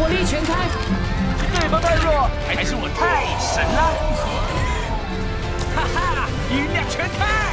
火力全开，对方太弱，还是我太神了？哈哈，音量全开！